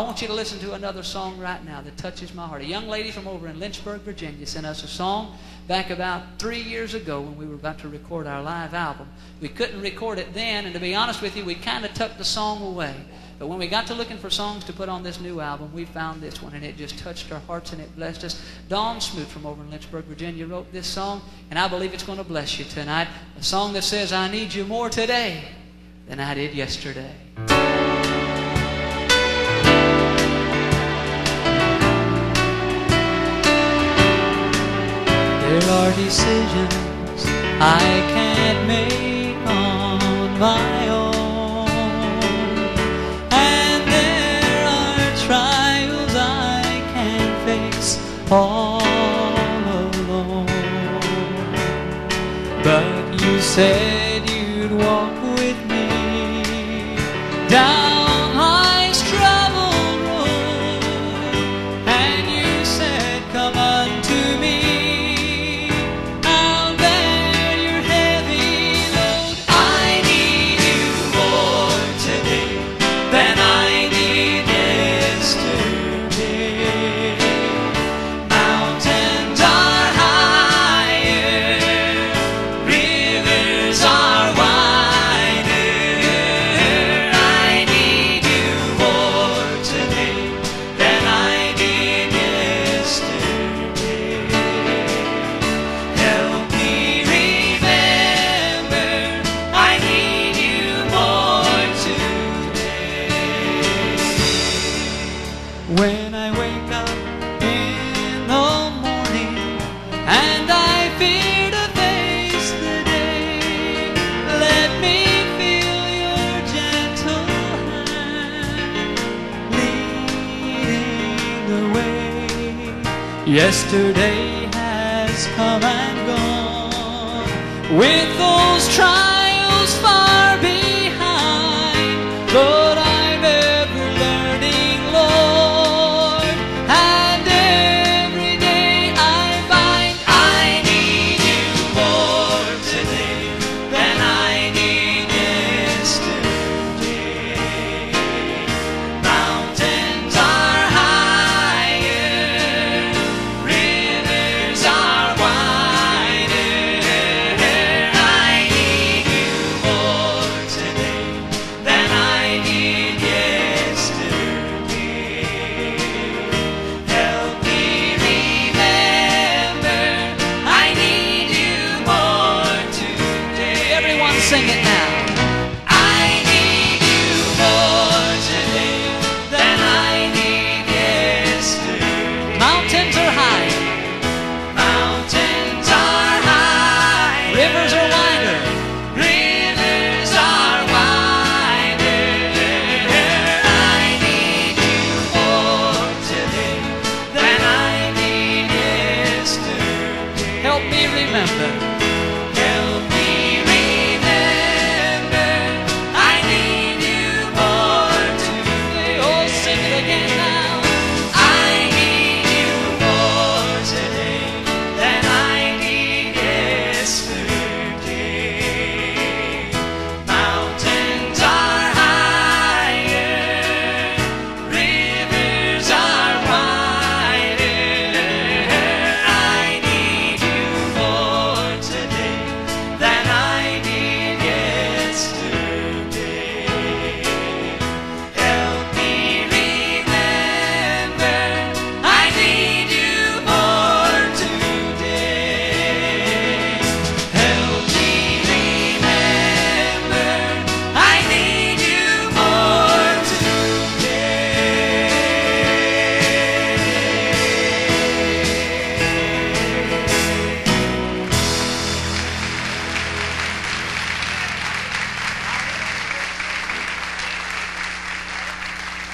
I want you to listen to another song right now that touches my heart. A young lady from over in Lynchburg, Virginia sent us a song back about three years ago when we were about to record our live album. We couldn't record it then, and to be honest with you, we kind of tucked the song away. But when we got to looking for songs to put on this new album, we found this one, and it just touched our hearts and it blessed us. Dawn Smoot from over in Lynchburg, Virginia wrote this song, and I believe it's going to bless you tonight. A song that says, I need you more today than I did yesterday. Are decisions I can't make on my own, and there are trials I can't face all alone. But you said Yesterday has come and gone. With those trials